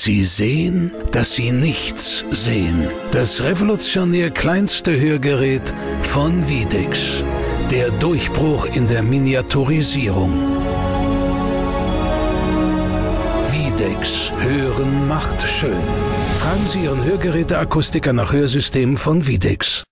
Sie sehen, dass Sie nichts sehen. Das revolutionär kleinste Hörgerät von Videx. Der Durchbruch in der Miniaturisierung. Videx. Hören macht schön. Fragen Sie Ihren Hörgeräteakustiker nach Hörsystemen von Videx.